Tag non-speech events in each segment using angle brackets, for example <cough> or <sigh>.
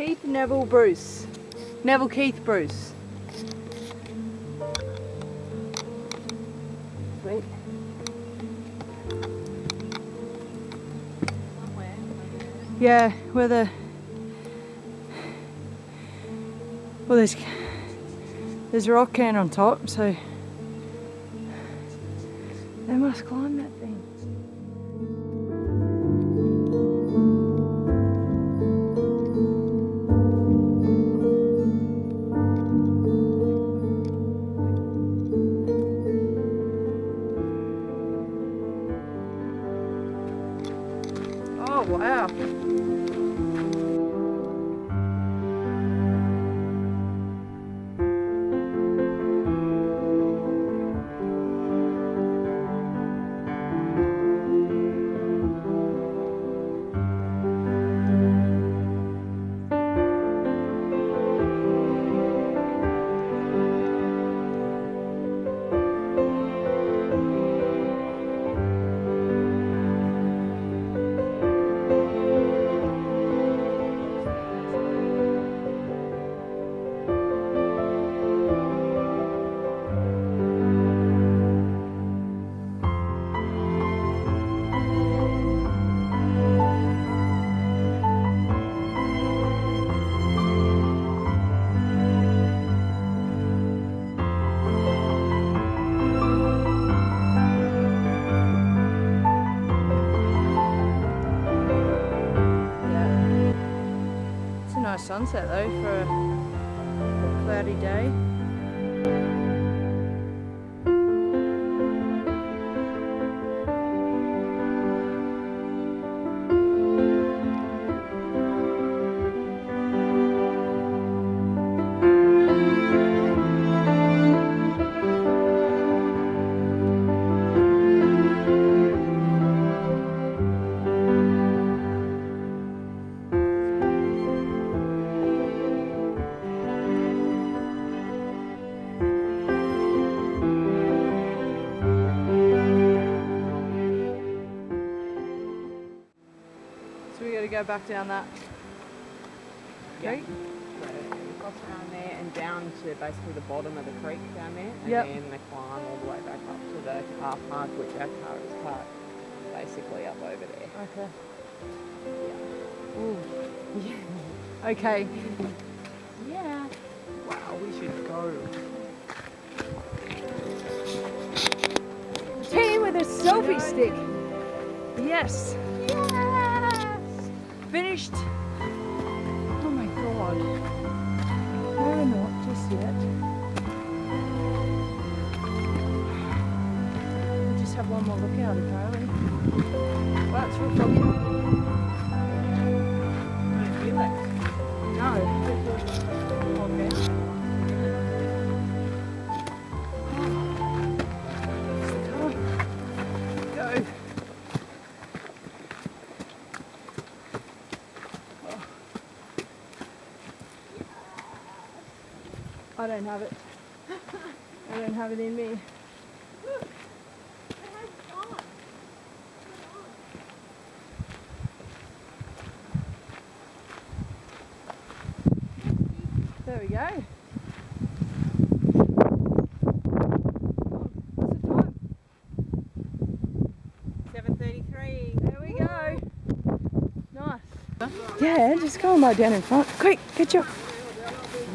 Keith Neville Bruce. Neville Keith Bruce. Sweet. Yeah, where the well, there's there's a rock can on top, so they must climb that sunset though for a cloudy day. Gotta go back down that creek. So across around there and down to basically the bottom of the creek down there, and Yep. then they climb all the way back up to the car park, which our car is parked basically up over there. Okay. Yeah. Ooh. Yeah. <laughs> Okay. Yeah. Wow, we should go. Team with a selfie stick. Yes. Yes. Finished. Oh my god. No, not just yet. We'll just have one more look out apparently. Foggy. I don't have it. I don't have it in me. There we go. There we go. Nice. Yeah, just go and lie down in front. Quick, get your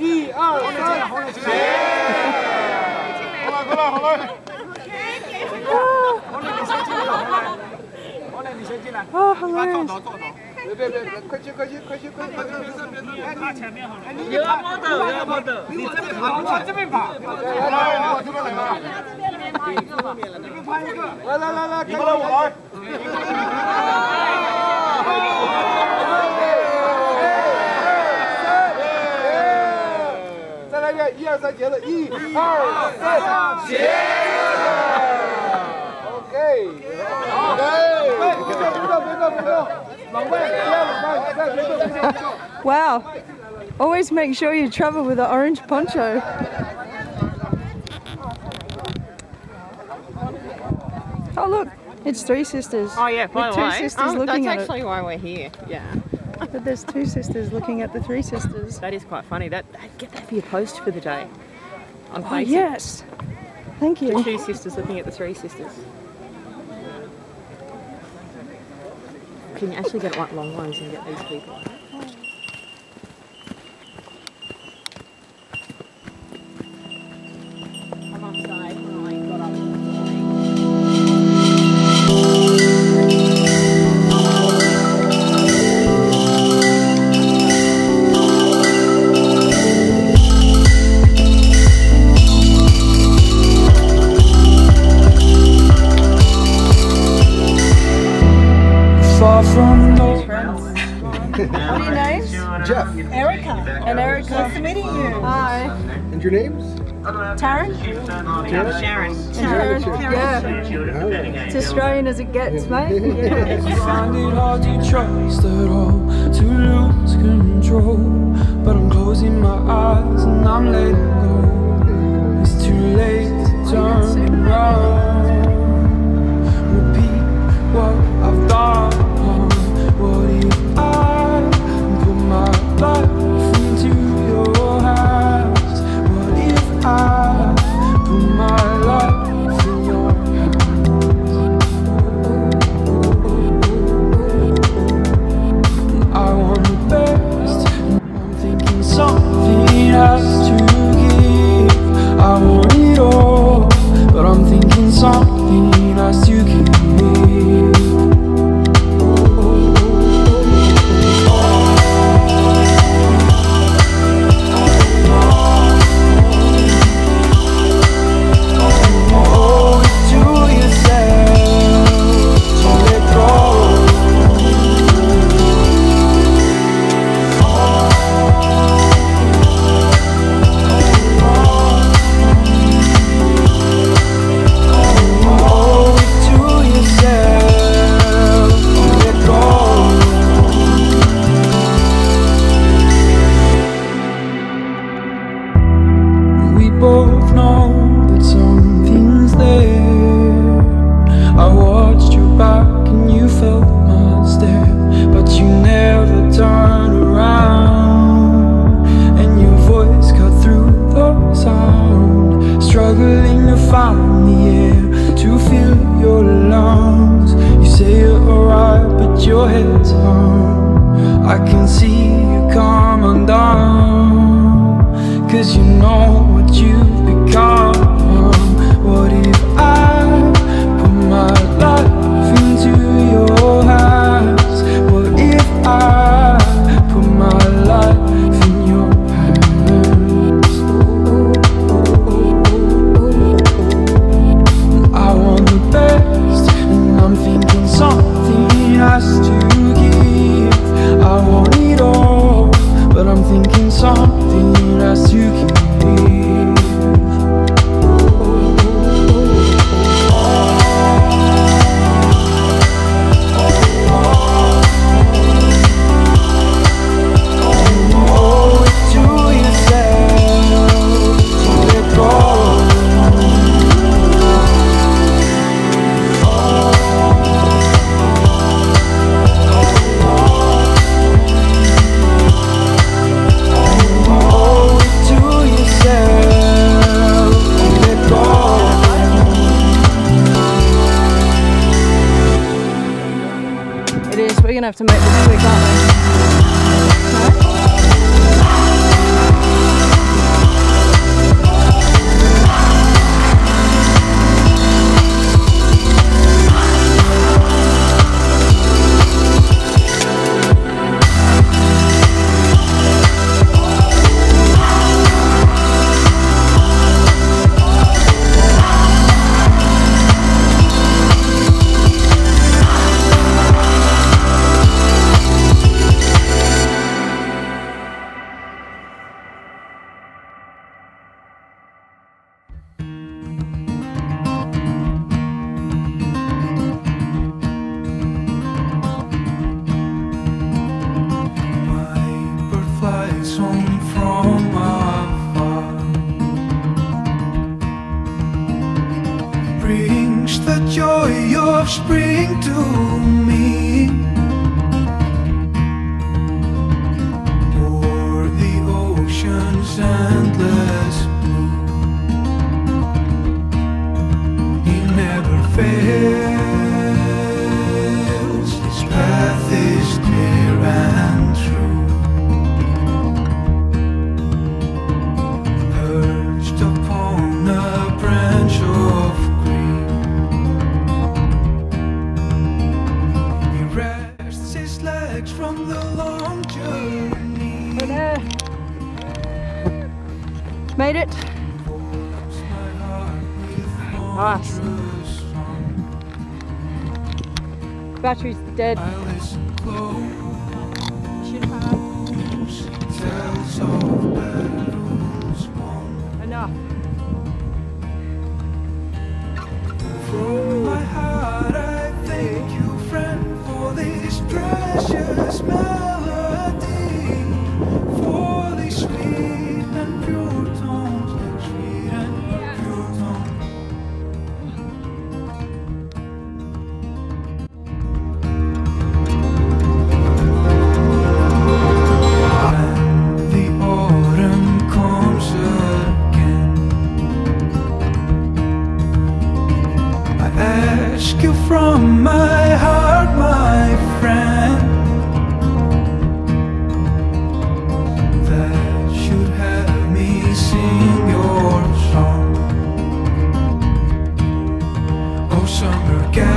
一二三，好了，好了，好嘞，好嘞。你先进来。好嘞，你先进来。啊，好嘞。别别别，快去，快去，快去，快去，别别别，别别别，前面好了。你你跑不的，跑不的，你这边跑，这边跑。来来来，这边来。这边拍一个，你们拍一。来来来来，你过来我来。二三，结了，一、二、三，结！OK。OK。别动，别动，别动，别动，往外，不要往外，再别动，别动，别动。 Wow. Always make sure you travel with an orange poncho. Oh look, it's three sisters. Oh yeah, by With the two way, sisters um, looking that's at actually why we're here. Yeah, it. But there's two sisters looking at the three sisters. that is quite funny. That get that for your post for the day. On Oh Facebook. yes. Thank The you. two sisters looking at the three sisters. Can you actually get like long ones and get these people? Taryn? Sharon. Sharon. Yeah. It's Australian as it gets, mate. Find the air to fill your lungs. You say you're alright, but your head's on. I can see you come undone. Cause you know what you've become. good. summer guest,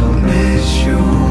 I'll miss you.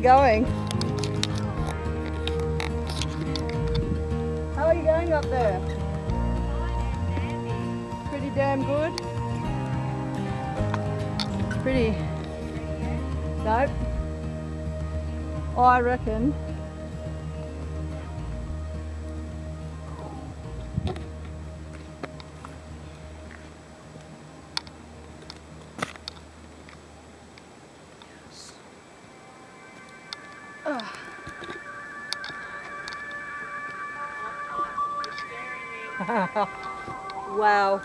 going? How are you going up there? Pretty damn good? Pretty. Nope. I reckon wow.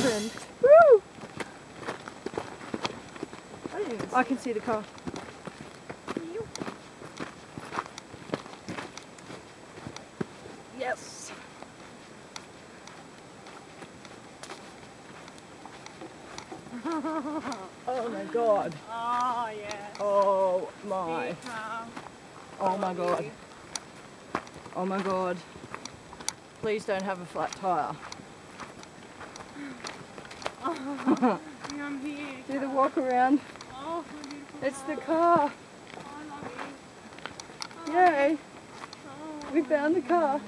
Woo! I, I can see the car. Yes. <laughs> oh my god. Oh. Oh my. Oh my god. Oh my god. Please don't have a flat tire. Do the walk around. It's the car. Yay! We found the car.